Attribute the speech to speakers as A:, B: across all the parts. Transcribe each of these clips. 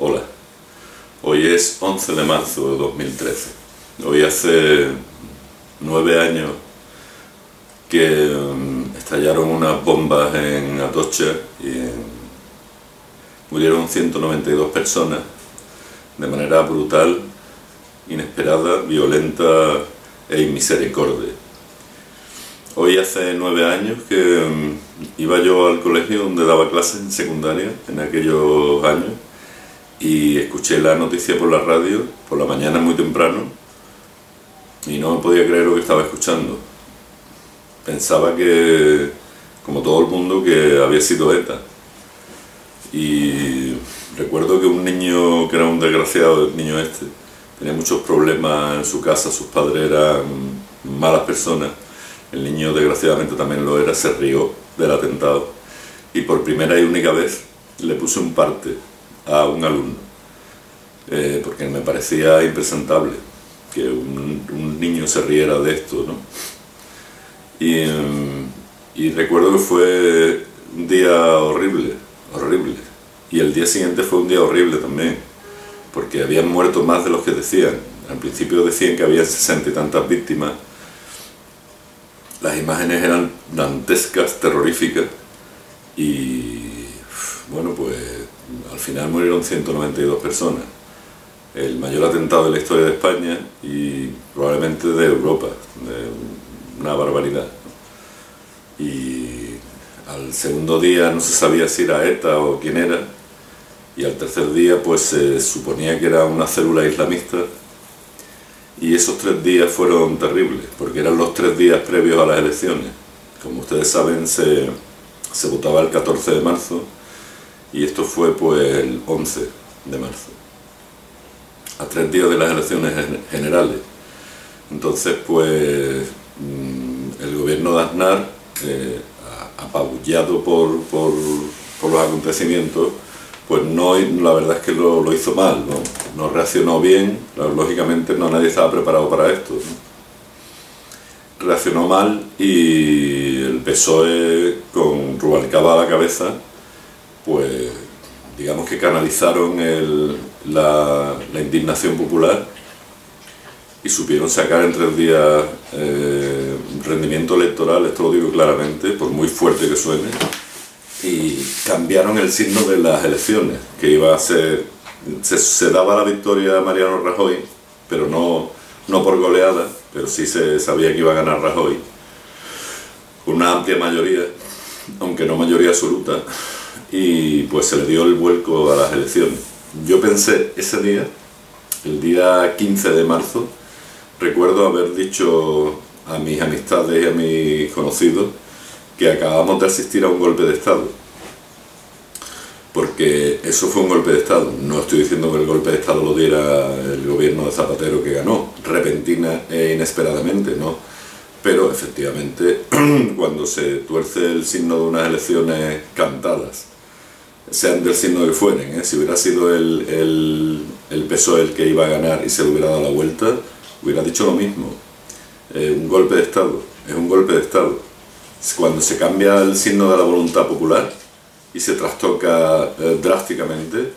A: Hola, hoy es 11 de marzo de 2013. Hoy hace nueve años que um, estallaron unas bombas en Atocha y murieron 192 personas de manera brutal, inesperada, violenta e inmisericordia. Hoy hace nueve años que um, iba yo al colegio donde daba clases en secundaria en aquellos años y escuché la noticia por la radio, por la mañana muy temprano, y no me podía creer lo que estaba escuchando. Pensaba que, como todo el mundo, que había sido ETA. Y recuerdo que un niño, que era un desgraciado, el niño este, tenía muchos problemas en su casa, sus padres eran malas personas, el niño desgraciadamente también lo era, se rió del atentado y por primera y única vez le puse un parte a un alumno, eh, porque me parecía impresentable que un, niño se riera de esto, ¿no? Y, y recuerdo que fue un día horrible, horrible, y el día siguiente fue un día horrible también, porque habían muerto más de los que decían. Al principio decían que había sesenta y tantas víctimas, las imágenes eran dantescas, terroríficas, y bueno, pues al final murieron 192 personas. El mayor atentado de la historia de España y probablemente de Europa, una barbaridad. Y al segundo día no se sabía si era ETA o quién era, y al tercer día pues se suponía que era una célula islamista, y esos tres días fueron terribles, porque eran los tres días previos a las elecciones. Como ustedes saben, se, se votaba el 14 de marzo, y esto fue pues el 11 de marzo, a tres días de las elecciones generales. Entonces pues mm, el gobierno de Aznar, apabullado por, por, los acontecimientos, pues no, la verdad es que lo, hizo mal, ¿no? reaccionó bien, lógicamente no nadie estaba preparado para esto. Reaccionó mal y el PSOE con Rubalcaba a la cabeza pues digamos que canalizaron la, indignación popular y supieron sacar en tres días eh, rendimiento electoral, esto lo digo claramente, por muy fuerte que suene, y cambiaron el signo de las elecciones, que iba a ser, se, daba la victoria a Mariano Rajoy, pero no, no por goleada, pero sí se sabía que iba a ganar Rajoy, con una amplia mayoría, aunque no mayoría absoluta, y pues se le dio el vuelco a las elecciones. Yo pensé ese día, el día 15 de marzo, recuerdo haber dicho a mis amistades y a mis conocidos que acabamos de asistir a un golpe de Estado. Porque eso fue un golpe de Estado. No estoy diciendo que el golpe de Estado lo diera el gobierno de Zapatero que ganó, repentina e inesperadamente, ¿no? Pero efectivamente, cuando se tuerce el signo de unas elecciones cantadas, sean del signo que fueren. ¿eh? Si hubiera sido el, el, el, el que iba a ganar y se le hubiera dado la vuelta, hubiera dicho lo mismo. Un golpe de Estado, es un golpe de Estado. Cuando se cambia el signo de la voluntad popular y se trastoca eh, drásticamente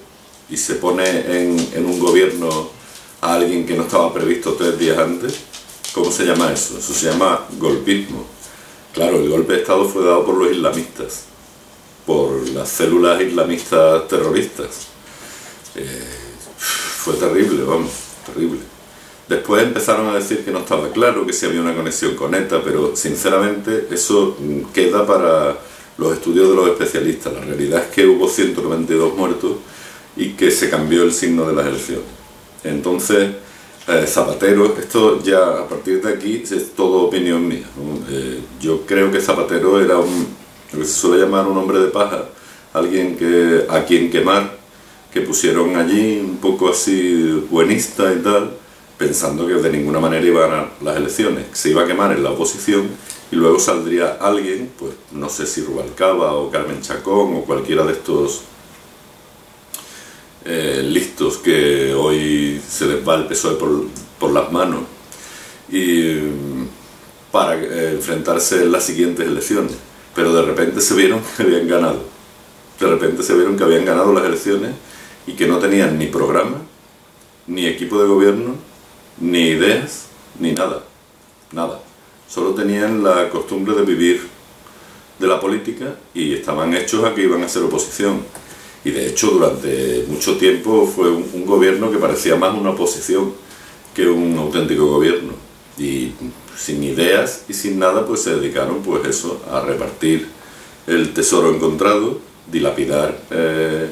A: y se pone en, en un gobierno a alguien que no estaba previsto tres días antes, ¿cómo se llama eso? Eso se llama golpismo. Claro, el golpe de Estado fue dado por los islamistas por las células islamistas terroristas. Eh, fue terrible, vamos, terrible. Después empezaron a decir que no estaba claro, que si había una conexión con ETA, pero sinceramente eso queda para los estudios de los especialistas. La realidad es que hubo 192 muertos y que se cambió el signo de las elecciones. Entonces, eh, Zapatero, esto ya a partir de aquí es todo opinión mía. Eh, yo creo que Zapatero era un, lo que se suele llamar un hombre de paja, alguien que, a quien quemar, que pusieron allí un poco así buenista y tal, pensando que de ninguna manera iba a ganar las elecciones, que se iba a quemar en la oposición y luego saldría alguien, pues no sé si Rubalcaba o Carmen Chacón o cualquiera de estos eh, listos que hoy se les va el PSOE por, las manos y para eh, enfrentarse en las siguientes elecciones pero de repente se vieron que habían ganado. De repente se vieron que habían ganado las elecciones y que no tenían ni programa, ni equipo de gobierno, ni ideas, ni nada, nada. Solo tenían la costumbre de vivir de la política y estaban hechos a que iban a ser oposición. Y de hecho durante mucho tiempo fue un, gobierno que parecía más una oposición que un auténtico gobierno. Y sin ideas y sin nada pues se dedicaron pues eso, a repartir el tesoro encontrado, dilapidar eh,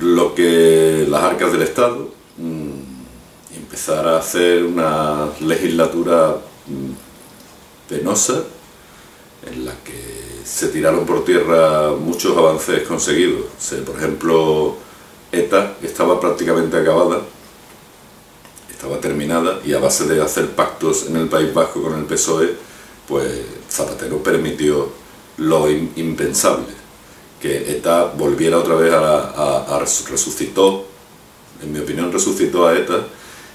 A: lo que las arcas del Estado, mm, empezar a hacer una legislatura mm, penosa en la que se tiraron por tierra muchos avances conseguidos. por ejemplo, ETA estaba prácticamente acabada, estaba terminada y a base de hacer pactos en el País Vasco con el PSOE, pues Zapatero permitió lo impensable, que ETA volviera otra vez a, resucitó, en mi opinión resucitó a ETA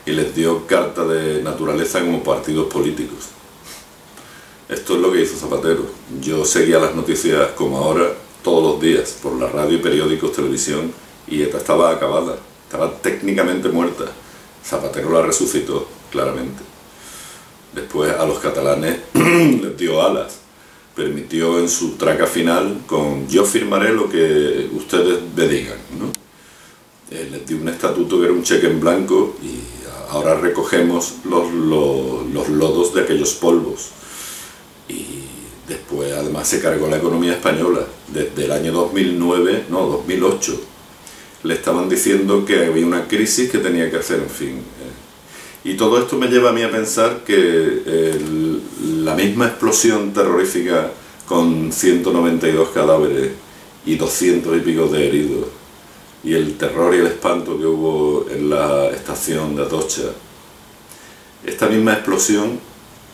A: y les dio carta de naturaleza como partidos políticos. Esto es lo que hizo Zapatero. Yo seguía las noticias como ahora todos los días, por la radio, periódicos, televisión, y ETA estaba acabada, estaba técnicamente muerta. Zapatero la resucitó, claramente. Después a los catalanes les dio alas permitió en su traca final con yo firmaré lo que ustedes me digan. ¿no? Eh, les dio un estatuto que era un cheque en blanco y ahora recogemos los, los, lodos de aquellos polvos. Y después además se cargó la economía española. Desde el año 2009, no, 2008, le estaban diciendo que había una crisis que tenía que hacer, en fin. Eh. Y todo esto me lleva a mí a pensar que la misma explosión terrorífica con 192 cadáveres y 200 y pico de heridos, y el terror y el espanto que hubo en la estación de Atocha, esta misma explosión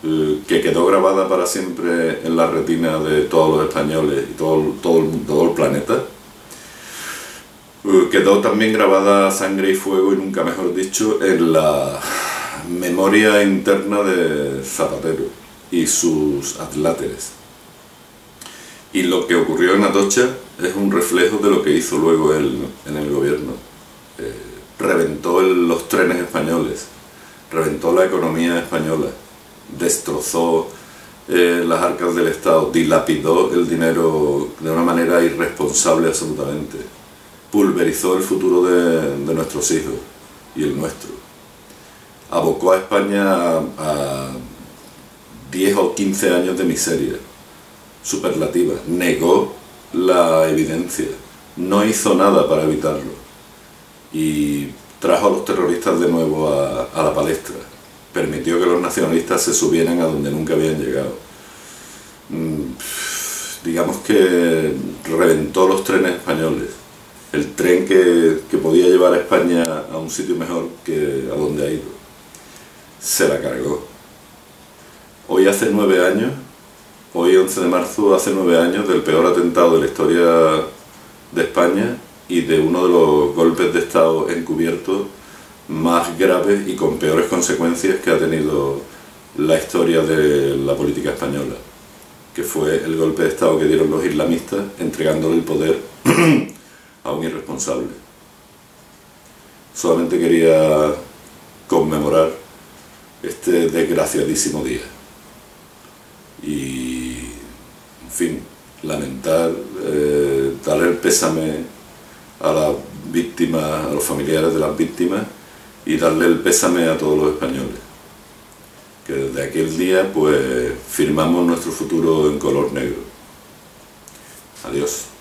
A: eh, que quedó grabada para siempre en la retina de todos los españoles y todo, el planeta, quedó también grabada sangre y fuego, y nunca mejor dicho, en la memoria interna de Zapatero y sus atláteres. Y lo que ocurrió en Atocha es un reflejo de lo que hizo luego él en el gobierno. Eh, reventó los trenes españoles, reventó la economía española, destrozó eh, las arcas del Estado, dilapidó el dinero de una manera irresponsable absolutamente, pulverizó el futuro de, nuestros hijos y el nuestro, abocó a España a 10 o 15 años de miseria superlativa, negó la evidencia, no hizo nada para evitarlo. Y trajo a los terroristas de nuevo a, la palestra, permitió que los nacionalistas se subieran a donde nunca habían llegado. Mm, digamos que reventó los trenes españoles, el tren que, que podía llevar a España a un sitio mejor que a donde ha ido. Se la cargó. Hoy hace nueve años, hoy 11 de marzo, hace nueve años del peor atentado de la historia de España y de uno de los golpes de Estado encubiertos más graves y con peores consecuencias que ha tenido la historia de la política española, que fue el golpe de Estado que dieron los islamistas entregándole el poder a un irresponsable. Solamente quería conmemorar este desgraciadísimo día y, en fin, lamentar, eh, dar el pésame a las víctimas, a los familiares de las víctimas y darle el pésame a todos los españoles. Que desde aquel día pues firmamos nuestro futuro en color negro. Adiós.